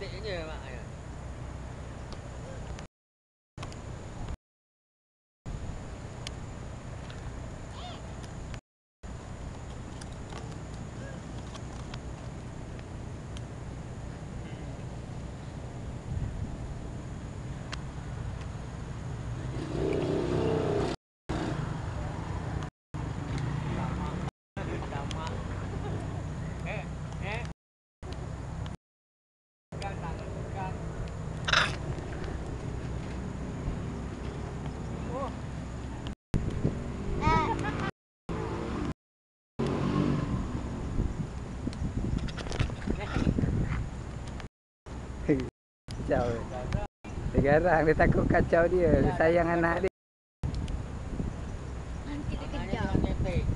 tệ nhờ bạn kacau. Dia garang, dia takut kacau dia. Dia sayang anak dia. Nanti dia kejar.